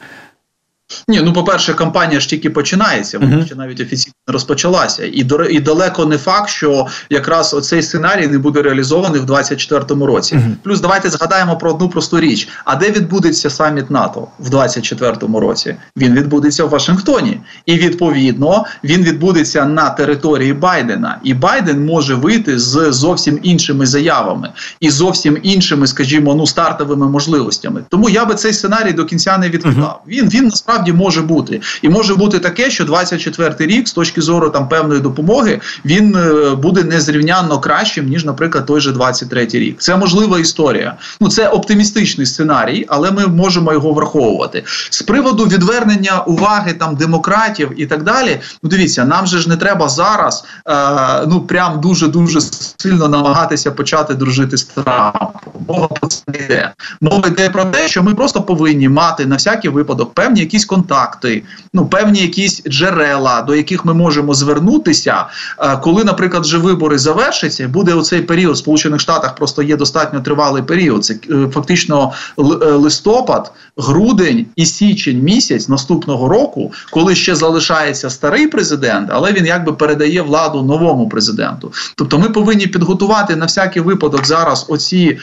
Ні, ну по-перше, кампанія ж тільки починається, вона uh-huh. ще навіть офіційно не розпочалася. І до і далеко не факт, що якраз оцей сценарій не буде реалізований в 2024 році. Uh-huh. Плюс давайте згадаємо про одну просту річ: а де відбудеться саміт НАТО в 2024 році? Він відбудеться в Вашингтоні, і відповідно він відбудеться на території Байдена. І Байден може вийти з зовсім іншими заявами і зовсім іншими, скажімо, ну стартовими можливостями. Тому я би цей сценарій до кінця не відкидав. Uh-huh. Він він насправді насправді може бути, і може бути таке, що 24-й рік, з точки зору там певної допомоги, він е, буде незрівнянно кращим ніж, наприклад, той же 23-й рік. Це можлива історія. Ну це оптимістичний сценарій, але ми можемо його враховувати з приводу відвернення уваги там демократів і так далі. Ну дивіться, нам же ж не треба зараз е, ну прям дуже дуже сильно намагатися почати дружити з Трампом. Мова про це не йде. Мова йде про те, що ми просто повинні мати на всякий випадок певні якісь контакти, ну певні якісь джерела, до яких ми можемо звернутися, е, коли, наприклад, вже вибори завершаться, буде оцей період в Сполучених Штатах. Просто є достатньо тривалий період. Це е, фактично е, листопад, грудень і січень місяць наступного року, коли ще залишається старий президент, але він якби передає владу новому президенту. Тобто, ми повинні підготувати на всякий випадок зараз оці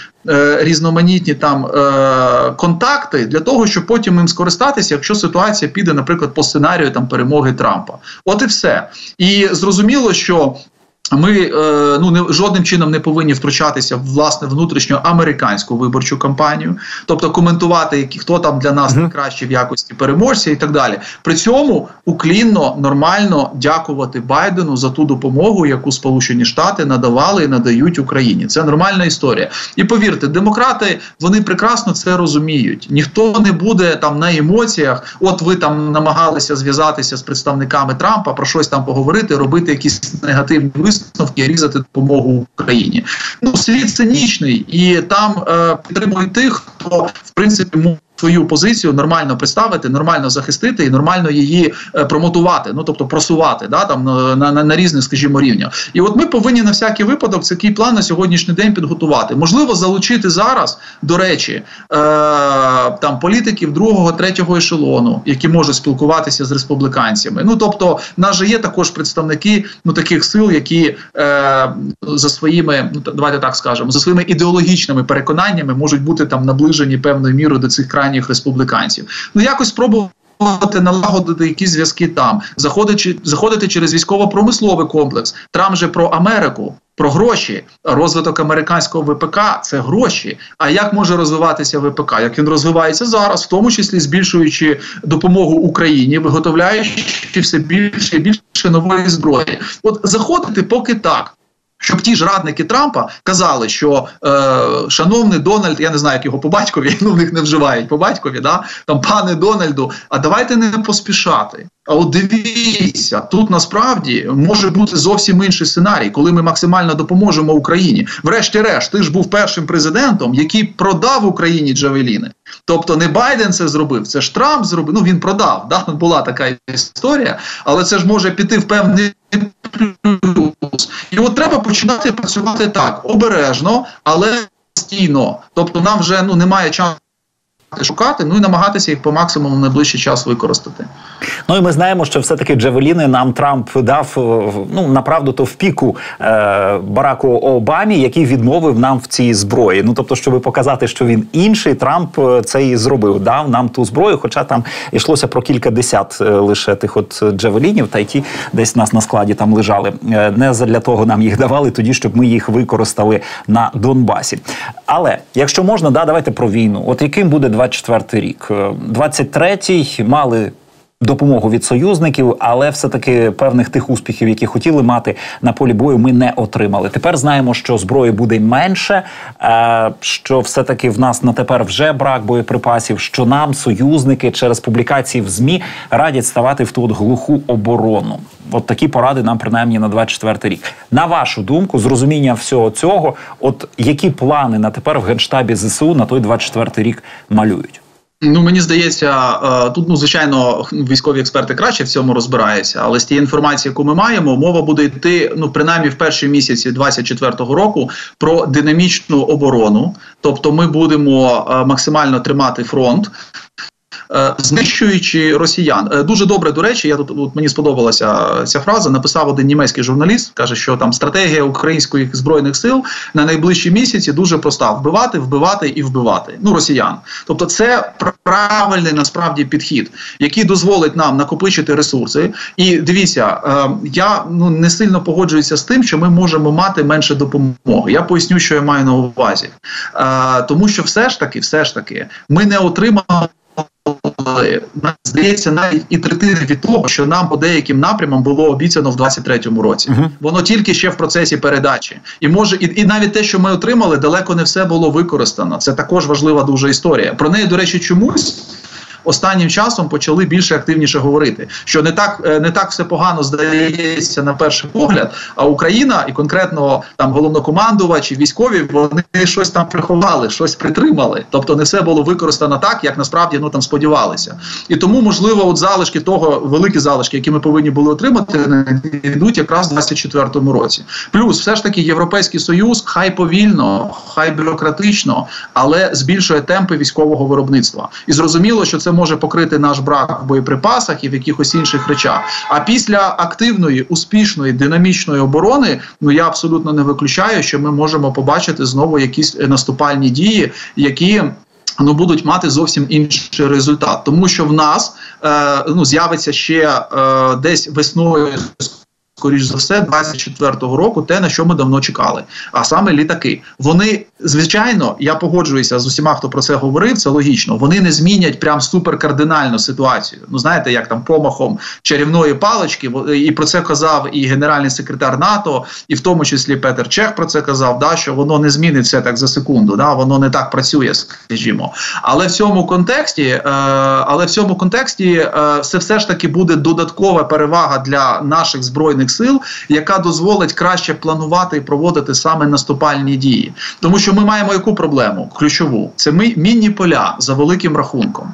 різноманітні там е, контакти для того, щоб потім їм скористатися, якщо ситуація піде, наприклад, по сценарію там перемоги Трампа. От і все. І зрозуміло, що Ми е, ну не жодним чином не повинні втручатися в власне внутрішню американську виборчу кампанію, тобто коментувати, які хто там для нас найкраще в якості переможця і так далі. При цьому уклінно нормально дякувати Байдену за ту допомогу, яку Сполучені Штати надавали і надають Україні. Це нормальна історія. І повірте, демократи вони прекрасно це розуміють. Ніхто не буде там на емоціях. От ви там намагалися зв'язатися з представниками Трампа про щось там поговорити, робити якісь негативні висновки різати допомогу Україні. Ну світ цинічний і там е, підтримують тих, хто в принципі свою позицію нормально представити, нормально захистити і нормально її е, промотувати, ну тобто просувати да там на на, на різних, скажімо, рівнях. І от ми повинні на всякий випадок такий план на сьогоднішній день підготувати. Можливо, залучити зараз, до речі, е, там політиків другого, третього ешелону, які можуть спілкуватися з республіканцями. Ну тобто, в нас же є також представники ну таких сил, які е, за своїми, ну давайте так скажемо, за своїми ідеологічними переконаннями можуть бути там наближені певною мірою до цих крайніх крайніх республіканців. Ну якось спробувати налагодити якісь зв'язки там, заходити заходити через військово-промисловий комплекс. Трамп же про Америку, про гроші. Розвиток американського ВПК це гроші. А як може розвиватися ВПК? Як він розвивається зараз, в тому числі збільшуючи допомогу Україні, виготовляючи все більше і більше нової зброї? От заходити поки так. Щоб ті ж радники Трампа казали, що е, шановний Дональд, я не знаю, як його по батькові, (laughs) ну в них не вживають по батькові, да там пане Дональду, а давайте не поспішати. А от дивіться, тут насправді може бути зовсім інший сценарій, коли ми максимально допоможемо Україні. Врешті-решт, ти ж був першим президентом, який продав Україні Джавеліни. Тобто не Байден це зробив, це ж Трамп зробив. Ну він продав. Да? Була така історія, але це ж може піти в певний плюс. І от треба починати працювати так обережно, але постійно. Тобто, нам вже ну немає часу шукати, ну і намагатися їх по максимуму в найближчий час використати. Ну і ми знаємо, що все-таки Джавеліни нам Трамп дав ну направду то в піку е, Бараку Обамі, який відмовив нам в цій зброї. Ну тобто, щоб показати, що він інший, Трамп е, це і зробив. Дав нам ту зброю, хоча там йшлося про кілька десят е, лише тих от Джавелінів, та ті десь нас на складі там лежали. Е, не для того нам їх давали, тоді щоб ми їх використали на Донбасі. Але якщо можна, да, давайте про війну. От яким буде 24 рік? 23-й мали допомогу від союзників, але все-таки певних тих успіхів, які хотіли мати на полі бою, ми не отримали. Тепер знаємо, що зброї буде менше, е, що все-таки в нас на тепер вже брак боєприпасів. Що нам союзники через публікації в змі радять ставати в ту от глуху оборону. От такі поради нам принаймні на 24 рік. На вашу думку, з розуміння всього цього, от які плани на тепер в генштабі зсу на той 24 рік малюють? Ну мені здається, е, тут ну звичайно військові експерти краще в цьому розбираються, але з тієї інформації, яку ми маємо, мова буде йти ну принаймні в перші місяці 24-го року про динамічну оборону. Тобто, ми будемо е, максимально тримати фронт. Е, знищуючи росіян. Е, дуже добре до речі, я тут от мені сподобалася ця фраза. Написав один німецький журналіст, каже, що там стратегія українських збройних сил на найближчі місяці дуже проста: вбивати, вбивати і вбивати. Ну росіян. Тобто, це правильний насправді підхід, який дозволить нам накопичити ресурси. І дивіться, е, я ну не сильно погоджуюся з тим, що ми можемо мати менше допомоги. Я поясню, що я маю на увазі, тому що все ж таки, все ж таки, ми не отримали здається, навіть і третини від того, що нам по деяким напрямам було обіцяно в 23-му році. Uh Воно тільки ще в процесі передачі, і може, і, і навіть те, що ми отримали, далеко не все було використано. Це також важлива дуже історія. Про неї, до речі, чомусь останнім часом почали більше активніше говорити, що не так е, не так все погано здається на перший погляд. А Україна і конкретно там головнокомандувачі, військові вони щось там приховали, щось притримали. Тобто не все було використано так, як насправді ну там сподівалися. І тому можливо, от залишки того, великі залишки, які ми повинні були отримати, йдуть якраз в 24-му році. Плюс, все ж таки, європейський союз хай повільно, хай бюрократично, але збільшує темпи військового виробництва. І зрозуміло, що це може покрити наш брак в боєприпасах і в якихось інших речах. А після активної, успішної, динамічної оборони, ну я абсолютно не виключаю, що ми можемо побачити знову якісь наступальні дії, які Ну, будуть мати зовсім інший результат, тому що в нас е, ну з'явиться ще е, десь весною скоріш за все, 24-го року, те на що ми давно чекали. А саме літаки. Вони звичайно, я погоджуюся з усіма, хто про це говорив. Це логічно. Вони не змінять прям суперкардинальну ситуацію. Ну знаєте, як там помахом чарівної палички, і про це казав і генеральний секретар НАТО, і в тому числі Петер Чех про це казав. Да, що воно не змінить все так за секунду. Да, воно не так працює, скажімо. Але в цьому контексті, е, але в цьому контексті е, все все ж таки буде додаткова перевага для наших збройних сил, яка дозволить краще планувати і проводити саме наступальні дії, тому що ми маємо яку проблему ключову це ми мінні поля за великим рахунком.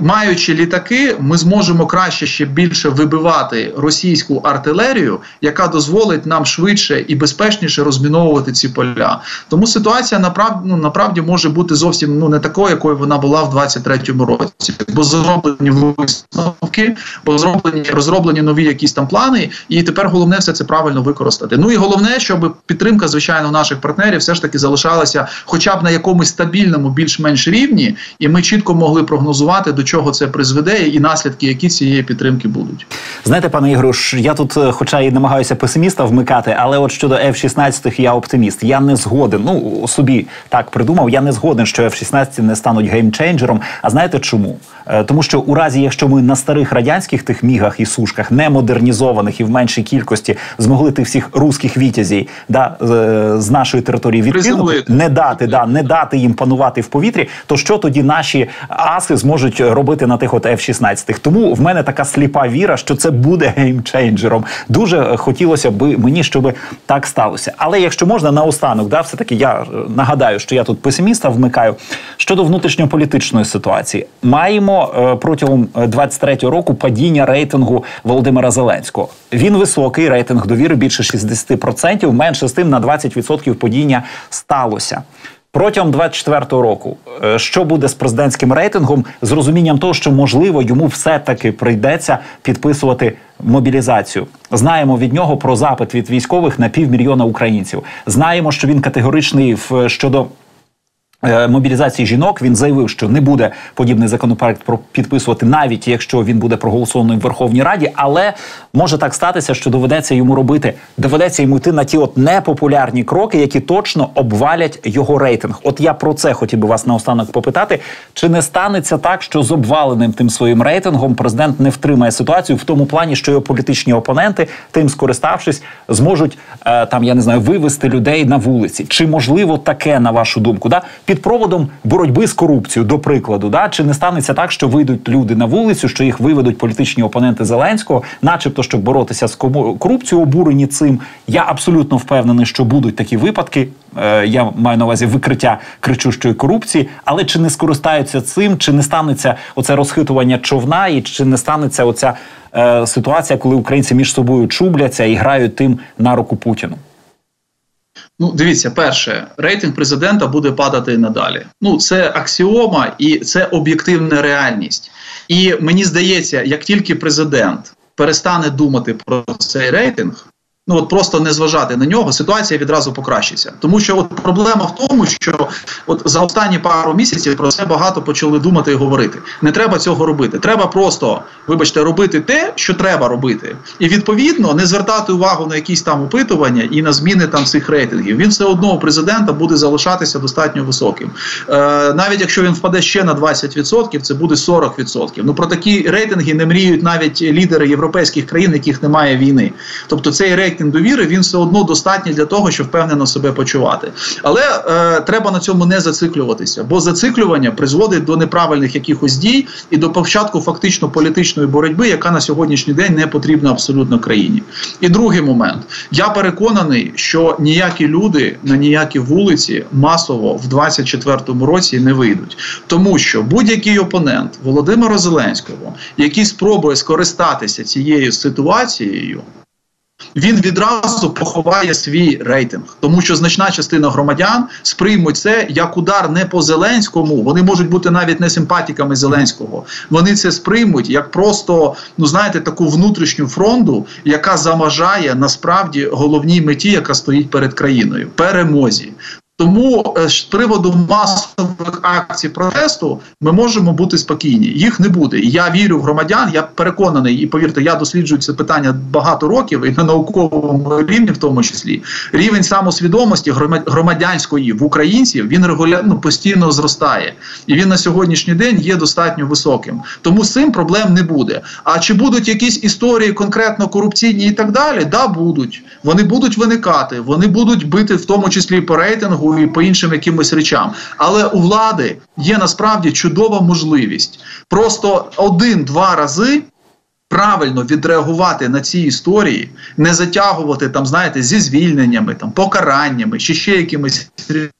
Маючи літаки, ми зможемо краще ще більше вибивати російську артилерію, яка дозволить нам швидше і безпечніше розміновувати ці поля. Тому ситуація направді, ну, направді може бути зовсім ну не такою, якою вона була в 23-му році, бо зроблені висновки, бо зроблені розроблені нові якісь там плани, і тепер головне все це правильно використати. Ну і головне, щоб підтримка, звичайно, наших партнерів все ж таки залишалася, хоча б на якомусь стабільному, більш-менш рівні, і ми чітко могли прогнозувати прогнозувати, до чого це призведе, і наслідки, які цієї підтримки будуть. Знаєте, пане Ігорю, я тут, е, хоча і намагаюся песиміста вмикати, але от щодо F-16 я оптиміст. Я не згоден. Ну собі так придумав. Я не згоден, що F-16 не стануть геймчейнджером. А знаєте чому? Е, тому що у разі, якщо ми на старих радянських тих мігах і сушках, не модернізованих і в меншій кількості змогли тих всіх русських вітязів да, з нашої території відкинути, не дати, да, не дати їм панувати в повітрі, то що тоді наші аси зможуть? Можуть робити на тих от F-16. Тому в мене така сліпа віра, що це буде геймчейнджером. Дуже хотілося б мені, щоб так сталося. Але якщо можна наостанок, да, все таки я е, нагадаю, що я тут песиміста вмикаю щодо внутрішньополітичної ситуації. Маємо е, протягом 23-го року падіння рейтингу Володимира Зеленського. Він високий рейтинг довіри більше 60%, менше з тим на 20% падіння сталося. Протягом 24-го року, е, що буде з президентським рейтингом, з розумінням того, що можливо йому все-таки прийдеться підписувати мобілізацію. Знаємо від нього про запит від військових на півмільйона українців. Знаємо, що він категоричний в щодо Е, мобілізації жінок він заявив, що не буде подібний законопроект про підписувати, навіть якщо він буде проголосований в Верховній Раді, але може так статися, що доведеться йому робити, доведеться йому йти на ті от непопулярні кроки, які точно обвалять його рейтинг. От я про це хотів би вас наостанок попитати. Чи не станеться так, що з обваленим тим своїм рейтингом президент не втримає ситуацію в тому плані, що його політичні опоненти, тим скориставшись, зможуть е, там я не знаю вивести людей на вулиці? Чи можливо таке на вашу думку? Да? Під проводом боротьби з корупцією, до прикладу, да чи не станеться так, що вийдуть люди на вулицю, що їх виведуть політичні опоненти Зеленського, начебто, щоб боротися з корупцією, обурені цим. Я абсолютно впевнений, що будуть такі випадки. Е, я маю на увазі викриття кричущої корупції, але чи не скористаються цим, чи не станеться оце розхитування човна, і чи не станеться оця е, ситуація, коли українці між собою чубляться і грають тим на руку Путіну? Ну, дивіться, перше, рейтинг президента буде падати надалі. Ну, це аксіома і це об'єктивна реальність. І мені здається, як тільки президент перестане думати про цей рейтинг, ну от просто не зважати на нього, ситуація відразу покращиться. Тому що от проблема в тому, що от за останні пару місяців про це багато почали думати і говорити. Не треба цього робити. Треба просто, вибачте, робити те, що треба робити, і відповідно не звертати увагу на якісь там опитування і на зміни там цих рейтингів. Він все одно у президента буде залишатися достатньо високим. Е, Навіть якщо він впаде ще на 20%, це буде 40%. Ну про такі рейтинги не мріють навіть лідери європейських країн, яких немає війни. Тобто цей рейтинг рейтинг довіри він все одно достатній для того, щоб впевнено себе почувати. Але е, треба на цьому не зациклюватися, бо зациклювання призводить до неправильних якихось дій і до початку фактично політичної боротьби, яка на сьогоднішній день не потрібна абсолютно країні. І другий момент я переконаний, що ніякі люди на ніякі вулиці масово в 24-му році не вийдуть, тому що будь-який опонент Володимира Зеленського, який спробує скористатися цією ситуацією він відразу поховає свій рейтинг, тому що значна частина громадян сприймуть це як удар не по Зеленському. Вони можуть бути навіть не симпатіками Зеленського. Вони це сприймуть як просто ну знаєте таку внутрішню фронту, яка заважає насправді головній меті, яка стоїть перед країною перемозі. Тому е, з приводу масових акцій протесту ми можемо бути спокійні. Їх не буде. Я вірю в громадян. Я переконаний, і повірте, я досліджую це питання багато років і на науковому рівні, в тому числі рівень самосвідомості громадянської в українців він регулярно ну, постійно зростає, і він на сьогоднішній день є достатньо високим. Тому з цим проблем не буде. А чи будуть якісь історії конкретно корупційні і так далі? Да, будуть. Вони будуть виникати, вони будуть бити в тому числі по рейтингу і по іншим якимось речам. Але у влади є насправді чудова можливість просто один-два рази правильно відреагувати на ці історії, не затягувати там, знаєте, зі звільненнями, там покараннями чи ще якимись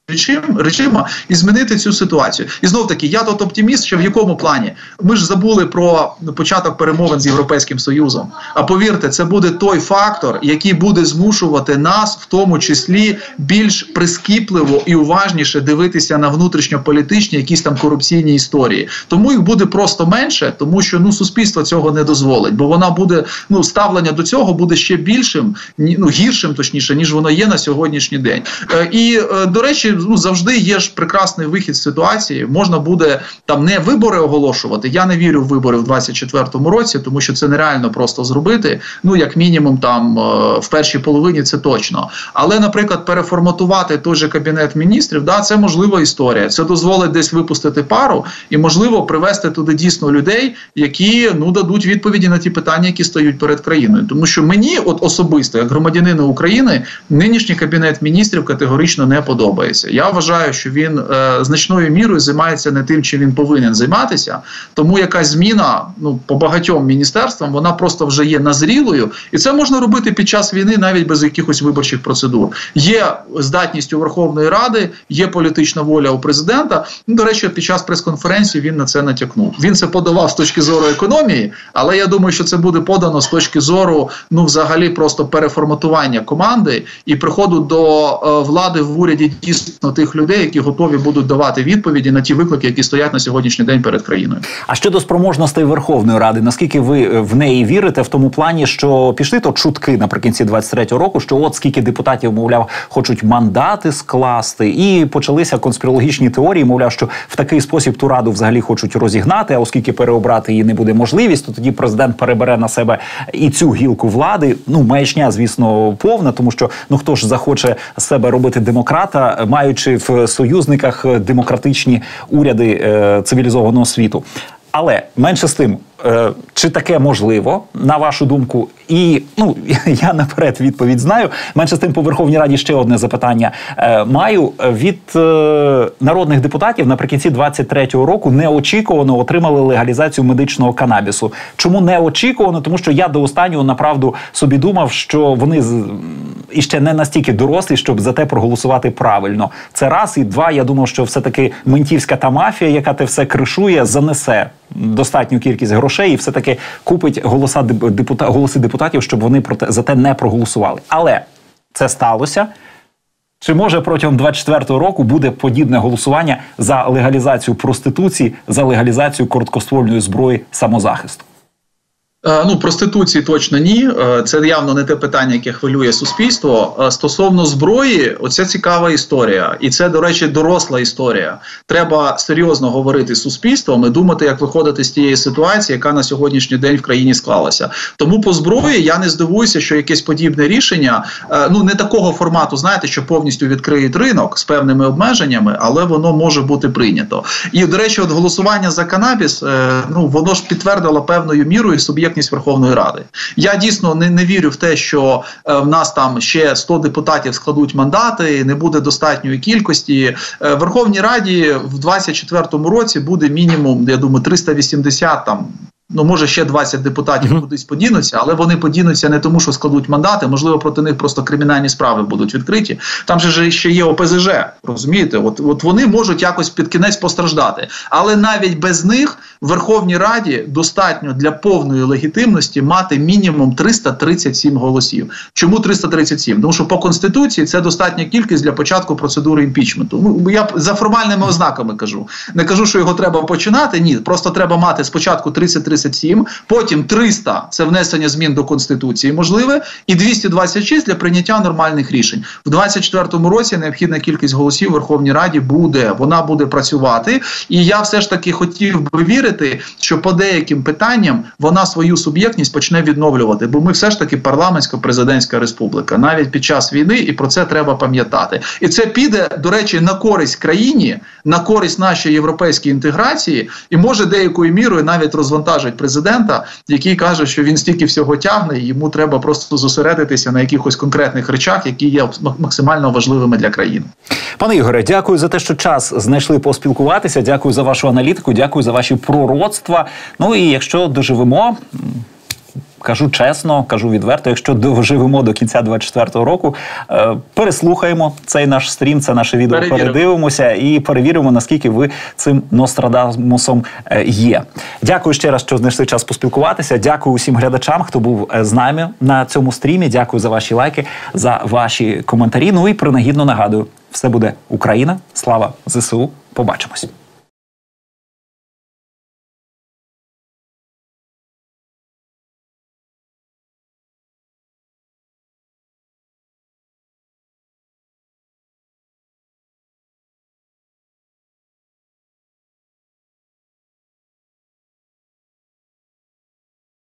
речим, режима і змінити цю ситуацію. І знов таки, я тут оптиміст, що в якому плані ми ж забули про початок перемовин з європейським союзом. А повірте, це буде той фактор, який буде змушувати нас, в тому числі, більш прискіпливо і уважніше дивитися на внутрішньополітичні якісь там корупційні історії. Тому їх буде просто менше, тому що ну суспільство цього не дозволить бо вона буде ну ставлення до цього буде ще більшим, ну гіршим, точніше, ніж воно є на сьогоднішній день. Е, і е, до речі, ну завжди є ж прекрасний вихід з ситуації. Можна буде там не вибори оголошувати. Я не вірю в вибори в 24-му році, тому що це нереально просто зробити. Ну як мінімум, там е, в першій половині це точно. Але, наприклад, переформатувати той же кабінет міністрів, да, це можлива історія. Це дозволить десь випустити пару і можливо привести туди дійсно людей, які ну дадуть відповіді на ті питання, які стоять перед країною, тому що мені, от особисто, як громадянину України, нинішній кабінет міністрів категорично не подобається. Я вважаю, що він е, значною мірою займається не тим, чим він повинен займатися. Тому якась зміна ну по багатьом міністерствам вона просто вже є назрілою, і це можна робити під час війни навіть без якихось виборчих процедур. Є здатність у Верховної Ради, є політична воля у президента. Ну, До речі, під час прес-конференції він на це натякнув. Він це подавав з точки зору економії, але я думаю, що це буде подано з точки зору, ну взагалі, просто переформатування команди і приходу до е, влади в уряді дійсно тих людей, які готові будуть давати відповіді на ті виклики, які стоять на сьогоднішній день перед країною. А щодо спроможностей Верховної Ради, наскільки ви е, в неї вірите в тому плані, що пішли то чутки наприкінці 23-го року, що от скільки депутатів, мовляв, хочуть мандати скласти, і почалися конспірологічні теорії, мовляв, що в такий спосіб ту раду взагалі хочуть розігнати, а оскільки переобрати її не буде можливість, то тоді президент перебере на себе і цю гілку влади. Ну маячня, звісно, повна, тому що ну хто ж захоче себе робити демократа, маючи в союзниках демократичні уряди е, цивілізованого світу. Але менше з тим, чи таке можливо, на вашу думку, і ну (laughs) я наперед відповідь знаю. Менше з тим по Верховній Раді ще одне запитання е, маю від е, народних депутатів наприкінці 23-го року неочікувано отримали легалізацію медичного канабісу. Чому неочікувано? Тому що я до останнього направду собі думав, що вони з іще не настільки дорослі, щоб за те проголосувати правильно. Це раз і два. Я думав, що все таки ментівська та мафія, яка те все кришує, занесе достатню кількість грошей і все таки купить голоса депута, голоси депутатів, щоб вони проте за те не проголосували. Але це сталося. Чи може протягом 24-го року буде подібне голосування за легалізацію проституції, за легалізацію короткоствольної зброї самозахисту? Е, ну, проституції точно ні. Е, це явно не те питання, яке хвилює суспільство. Е, стосовно зброї, оця цікава історія, і це, до речі, доросла історія. Треба серйозно говорити з суспільством і думати, як виходити з тієї ситуації, яка на сьогоднішній день в країні склалася. Тому по зброї я не здивуюся, що якесь подібне рішення, ну не такого формату, знаєте, що повністю відкриють ринок з певними обмеженнями, але воно може бути прийнято. І до речі, от голосування за канабіс, ну воно ж підтвердило певною мірою суб'єкт суб'єктність Верховної Ради. Я дійсно не не вірю в те, що е, в нас там ще 100 депутатів складуть мандати, не буде достатньої кількості. Е, Верховній Раді в 2024 році буде мінімум, я думаю, 380 там Ну, може, ще 20 депутатів uh -huh. кудись подінуться, але вони подінуться не тому, що складуть мандати. Можливо, проти них просто кримінальні справи будуть відкриті. Там же ще є ОПЗЖ. Розумієте, от от вони можуть якось під кінець постраждати. Але навіть без них в Верховній Раді достатньо для повної легітимності мати мінімум 337 голосів. Чому 337? Тому що по конституції це достатня кількість для початку процедури імпічменту. Ну я за формальними ознаками кажу. Не кажу, що його треба починати. Ні, просто треба мати спочатку 33 277, потім 300 – це внесення змін до конституції, можливе, і 226 – для прийняття нормальних рішень в 2024 році. Необхідна кількість голосів в Верховній Раді буде. Вона буде працювати, і я все ж таки хотів би вірити, що по деяким питанням вона свою суб'єктність почне відновлювати, бо ми все ж таки парламентсько-президентська республіка, навіть під час війни, і про це треба пам'ятати. І це піде до речі на користь країні, на користь нашої європейської інтеграції, і може деякою мірою навіть розвантажить президента, який каже, що він стільки всього тягне, і йому треба просто зосередитися на якихось конкретних речах, які є максимально важливими для країни. Пане Ігоре, дякую за те, що час знайшли поспілкуватися. Дякую за вашу аналітику. Дякую за ваші пророцтва. Ну і якщо доживемо. Кажу чесно, кажу відверто. Якщо доживемо до кінця 24-го року, е, переслухаємо цей наш стрім, це наше відео. Перевіримо. Передивимося і перевіримо, наскільки ви цим Нострадамусом е, є. Дякую ще раз, що знайшли час поспілкуватися. Дякую усім глядачам, хто був е, з нами на цьому стрімі. Дякую за ваші лайки, за ваші коментарі. Ну і принагідно нагадую, все буде Україна. Слава ЗСУ. Побачимось.